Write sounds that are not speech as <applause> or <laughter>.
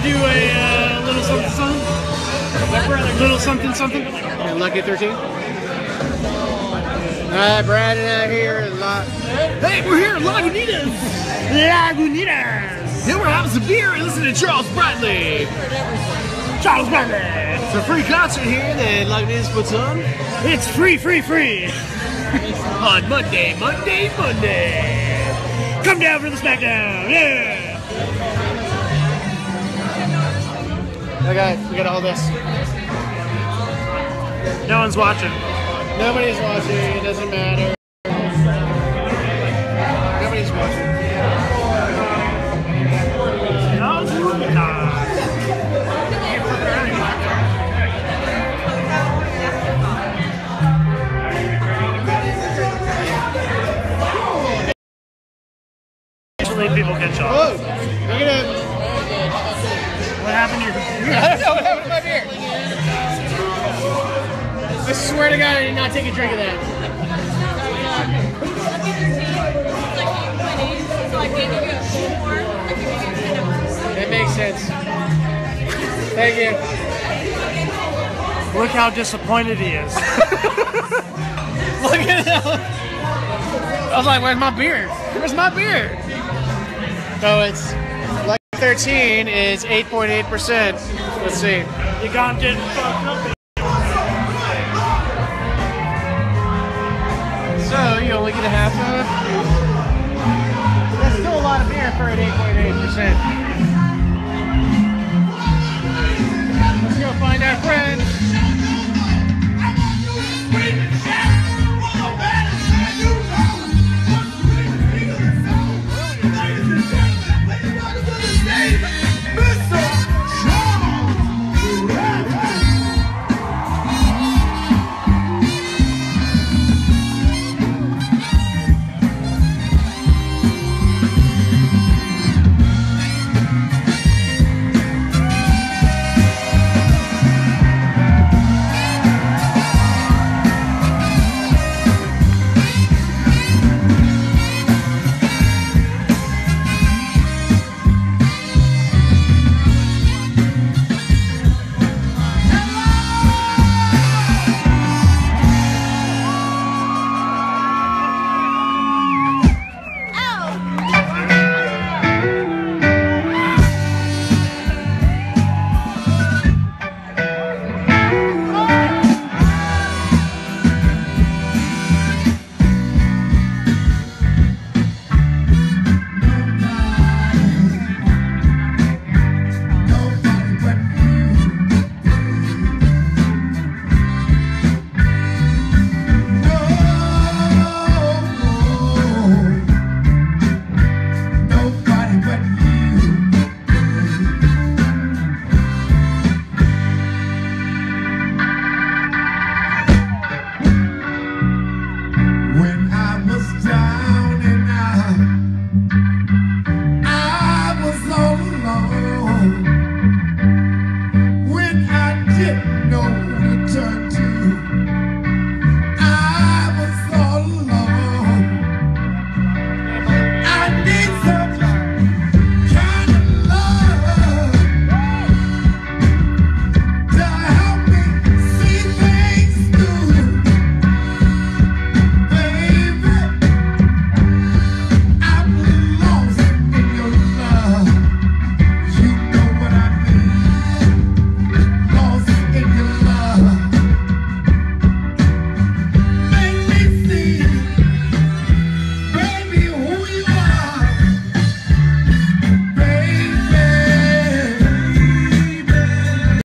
do a uh, little something something? Little something something? Yeah, Lucky 13. Alright, Brad and I here. Lot. Hey, we're here at Lagunitas! Lagunitas! Here we're having some beer and listening to Charles Bradley! Charles Bradley! It's a free concert here that Lagunitas puts on. It's free, free, free! On Monday, Monday, Monday! Come down for the SmackDown! Yeah! Okay, we got all this. No one's watching. Nobody's watching. It doesn't matter. Nobody's watching. Usually people catch on. Oh, Whoa! Look at him. Happened here? <laughs> I don't know what happened to my beer. I swear to God, I did not take a drink of that. So I can't give you a full pour. I can give you kind of. That makes sense. Thank you. Look how disappointed he is. <laughs> Look at him. I was like, where's my beer? Where's my beer? So it's like 13 is 8.8%. Let's see. You got getting fucked up. So you only get a half of it. That's still a lot of beer for an 8.8%.